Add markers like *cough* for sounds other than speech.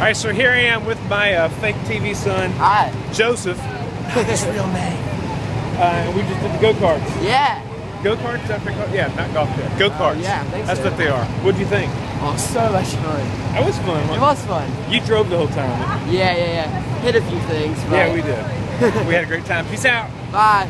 All right, so here I am with my uh, fake TV son, Hi. Joseph. His real name. Uh, and we just did the go karts. Yeah. Go karts? Yeah, not golf carts. Go karts. Uh, oh, yeah, That's so. what they are. What do you think? Oh, so much fun. That was fun. It was fun. You drove the whole time. Yeah, yeah, yeah. Hit a few things. But Yeah, we did. *laughs* we had a great time. Peace out. Bye.